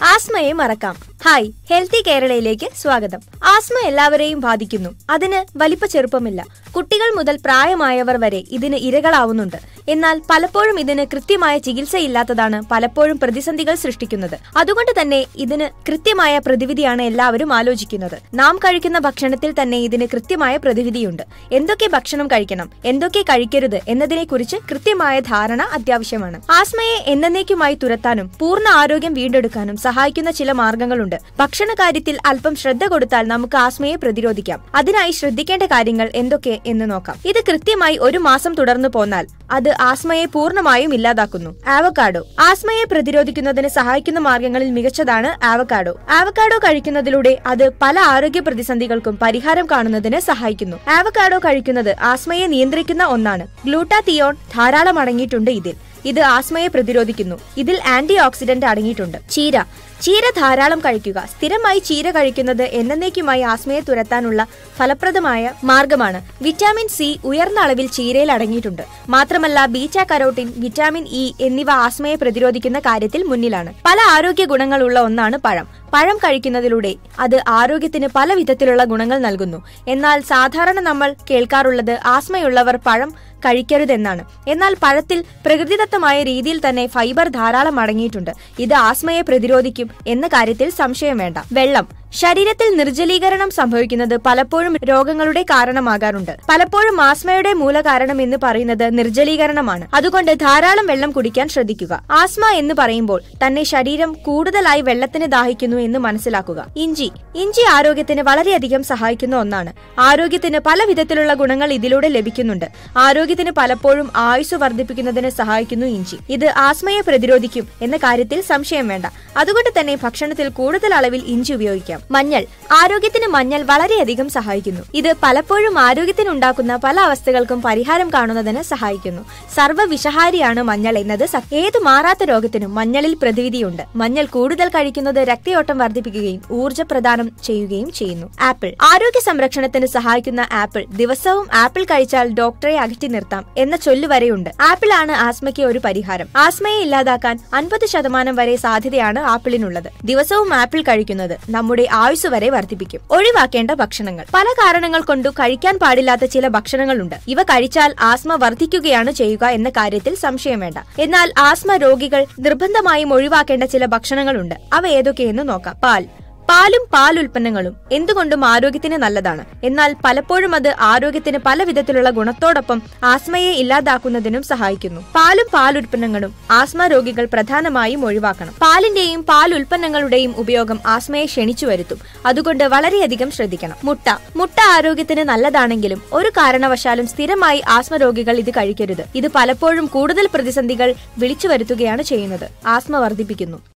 ஆஸ்மையை மறக்காம் hi healthy കേരളയിലേക്ക് സ്വാഗതം. Asthma എല്ലാവരെയും ബാധിക്കുന്നു. അതിന് വലിപ്പ ചെറുപ്പമില്ല. കുട്ടികൾ മുതൽ പ്രായമായവർ വരെ ഇതിന് ഇരകളാവുന്നുണ്ട്. എന്നാൽ പലപ്പോഴും ഇതിന് കൃത്യമായ ചികിത്സയില്ലാത്തതാണ് പലപ്പോഴും പ്രതിസന്ധികൾ സൃഷ്ടിക്കുന്നത്. അതുകൊണ്ട് തന്നെ ഇതിന് കൃത്യമായ പ്രതിവിധിയാണ് എല്ലാവരും ആലോചിക്കുന്നത്. നാം കഴിക്കുന്ന ഭക്ഷണത്തിൽ തന്നെ ഇതിന് കൃത്യമായ പ്രതിവിധിയുണ്ട്. എന്തൊക്കെ ഭക്ഷണം കഴിക്കണം എന്തൊക്കെ കഴിക്കരുത് എന്നതിനെക്കുറിച്ച് കൃത്യമായ ധാരണ അത്യാവശ്യമാണ്. ആസ്മയെ എന്നേക്കുമായി തുരത്താനും പൂർണ ആരോഗ്യം വീണ്ടെടുക്കാനും സഹായിക്കുന്ന ചില മാർഗങ്ങളുണ്ട്. ഭക്ഷണ കാര്യത്തിൽ അല്പം ശ്രദ്ധ കൊടുത്താൽ നമുക്ക് ആസ്മയെ പ്രതിരോധിക്കാം. അതിനായി ശ്രദ്ധിക്കേണ്ട കാര്യങ്ങൾ എന്തൊക്കെ എന്ന് നോക്കാം. ഇത് കൃത്യമായി ഒരു മാസം തുടർന്നു പോന്നാൽ അത് ആസ്മയെ പൂർണമായും ഇല്ലാതാക്കുന്നു. ആവക്കാഡോ ആസ്മയെ പ്രതിരോധിക്കുന്നതിന് സഹായിക്കുന്ന മാർഗങ്ങളിൽ മികച്ചതാണ് ആവക്കാഡോ ആവക്കാഡോ കഴിക്കുന്നതിലൂടെ അത് പല ആരോഗ്യ പ്രതിസന്ധികൾക്കും പരിഹാരം കാണുന്നതിന് സഹായിക്കുന്നു. ആവക്കാഡോ കഴിക്കുന്നത് ആസ്മയെ നിയന്ത്രിക്കുന്ന ഒന്നാണ്. ഗ്ലൂട്ടാതിയോൺ ധാരാളം അടങ്ങിയിട്ടുണ്ട് ഇതിൽ. ഇത് ആസ്മയെ പ്രതിരോധിക്കുന്നു. ഇതിൽ ആന്റി ഓക്സിഡന്റ് അടങ്ങിയിട്ടുണ്ട്. ചീര. ചീര ധാരാളം കഴിക്കുക. സ്ഥിരമായി ചീര കഴിക്കുന്നത് എന്നേക്കുമായി ആസ്മയെ തുരത്താനുള്ള ഫലപ്രദമായ മാർഗമാണ്. വിറ്റാമിൻ സി ഉയർന്ന അളവിൽ ചീരയിൽ അടങ്ങിയിട്ടുണ്ട്. മാത്രമല്ല ബീറ്റ കരോട്ടിൻ വിറ്റാമിൻ ഇ എന്നിവ ആസ്മയെ പ്രതിരോധിക്കുന്ന കാര്യത്തിൽ മുന്നിലാണ്. പല ആരോഗ്യ ഗുണങ്ങളുള്ള ഒന്നാണ് പഴം. പഴം കഴിക്കുന്നതിലൂടെ അത് ആരോഗ്യത്തിന് പല വിധത്തിലുള്ള ഗുണങ്ങൾ നൽകുന്നു. എന്നാൽ സാധാരണ നമ്മൾ കേൾക്കാറുള്ളത് ആസ്മയുള്ളവർ പഴം കഴിക്കരുതെന്നാണ്. എന്നാൽ പഴത്തിൽ പ്രകൃതിദത്തമായ രീതിയിൽ തന്നെ ഫൈബർ ധാരാളം അടങ്ങിയിട്ടുണ്ട്. ഇത് ആസ്മയെ പ്രതിരോധിക്കും എന്ന കാര്യത്തിൽ സംശയം വേണ്ട. വെള്ളം. ശരീരത്തിൽ നിർജലീകരണം സംഭവിക്കുന്നത് പലപ്പോഴും രോഗങ്ങളുടെ കാരണമാകാറുണ്ട്. പലപ്പോഴും ആസ്മയുടെ മൂലകാരണം എന്ന് പറയുന്നത് നിർജലീകരണമാണ്. അതുകൊണ്ട് ധാരാളം വെള്ളം കുടിക്കാൻ ശ്രദ്ധിക്കുക. ആസ്മ എന്ന് പറയുമ്പോൾ തന്നെ ശരീരം കൂടുതലായി വെള്ളത്തിന് ദാഹിക്കുന്നു എന്ന് മനസ്സിലാക്കുക. ഇഞ്ചി. ഇഞ്ചി ആരോഗ്യത്തിന് വളരെയധികം സഹായിക്കുന്ന ഒന്നാണ്. ആരോഗ്യത്തിന് പല വിധത്തിലുള്ള ഗുണങ്ങൾ ഇതിലൂടെ ലഭിക്കുന്നുണ്ട്. ആരോഗ്യത്തിന് പലപ്പോഴും ആയുസ് വർദ്ധിപ്പിക്കുന്നതിന് സഹായിക്കുന്നു ഇഞ്ചി. ഇത് ആസ്മയെ പ്രതിരോധിക്കും എന്ന കാര്യത്തിൽ സംശയം വേണ്ട. അതുകൊണ്ട് തന്നെ ഭക്ഷണത്തിൽ കൂടുതൽ അളവിൽ ഇഞ്ചി ഉപയോഗിക്കാം. മഞ്ഞൾ. ആരോഗ്യത്തിന് മഞ്ഞൾ വളരെയധികം സഹായിക്കുന്നു. ഇത് പലപ്പോഴും ആരോഗ്യത്തിനുണ്ടാക്കുന്ന പല അവസ്ഥകൾക്കും പരിഹാരം കാണുന്നതിന് സഹായിക്കുന്നു. സർവവിഷഹാരിയാണ് മഞ്ഞൾ എന്നത്. ഏത് മാറാത്ത രോഗത്തിനും മഞ്ഞളിൽ പ്രതിവിധിയുണ്ട്. മഞ്ഞൾ കൂടുതൽ കഴിക്കുന്നത് രക്തയോട്ടം വർദ്ധിപ്പിക്കുകയും ഊർജ പ്രദാനം ചെയ്യുകയും ചെയ്യുന്നു. ആപ്പിൾ. ആരോഗ്യ സംരക്ഷണത്തിന് സഹായിക്കുന്ന ആപ്പിൾ. ദിവസവും ആപ്പിൾ കഴിച്ചാൽ ഡോക്ടറെ അകറ്റി നിർത്താം എന്ന ചൊല്ലു വരെയുണ്ട്. ആപ്പിൾ ആണ് ആസ്മയ്ക്ക് ഒരു പരിഹാരം. ആസ്മയെ ഇല്ലാതാക്കാൻ അൻപത് ശതമാനം വരെ സാധ്യതയാണ് ആപ്പിളിനുള്ളത്. ദിവസവും ആപ്പിൾ കഴിക്കുന്നത് നമ്മുടെ ആയുസ് വരെ വർദ്ധിപ്പിക്കും. ഒഴിവാക്കേണ്ട ഭക്ഷണങ്ങൾ. പല കാരണങ്ങൾ കൊണ്ടു കഴിക്കാൻ പാടില്ലാത്ത ചില ഭക്ഷണങ്ങളുണ്ട്. ഇവ കഴിച്ചാൽ ആസ്മ വർദ്ധിക്കുകയാണ് ചെയ്യുക എന്ന കാര്യത്തിൽ സംശയം വേണ്ട. എന്നാൽ ആസ്മ രോഗികൾ നിർബന്ധമായും ഒഴിവാക്കേണ്ട ചില ഭക്ഷണങ്ങളുണ്ട്. അവ ഏതൊക്കെയെന്ന് നോക്കാം. പാൽ. പാലും പാൽ ഉൽപ്പന്നങ്ങളും എന്തുകൊണ്ടും ആരോഗ്യത്തിന് നല്ലതാണ്. എന്നാൽ പലപ്പോഴും അത് ആരോഗ്യത്തിന് പല വിധത്തിലുള്ള ഗുണത്തോടൊപ്പം ആസ്മയെ ഇല്ലാതാക്കുന്നതിനും സഹായിക്കുന്നു. പാലും പാൽ ഉൽപ്പന്നങ്ങളും ആസ്മ രോഗികൾ പ്രധാനമായും ഒഴിവാക്കണം. പാലിന്റെയും പാൽ ഉൽപ്പന്നങ്ങളുടെയും ഉപയോഗം ആസ്മയെ ക്ഷണിച്ചു വരുത്തും. അതുകൊണ്ട് വളരെയധികം ശ്രദ്ധിക്കണം. മുട്ട. മുട്ട ആരോഗ്യത്തിന് നല്ലതാണെങ്കിലും ഒരു കാരണവശാലും സ്ഥിരമായി ആസ്മ രോഗികൾ ഇത് കഴിക്കരുത്. ഇത് പലപ്പോഴും കൂടുതൽ പ്രതിസന്ധികൾ വിളിച്ചു വരുത്തുകയാണ് ചെയ്യുന്നത്. ആസ്മ വർദ്ധിപ്പിക്കുന്നു.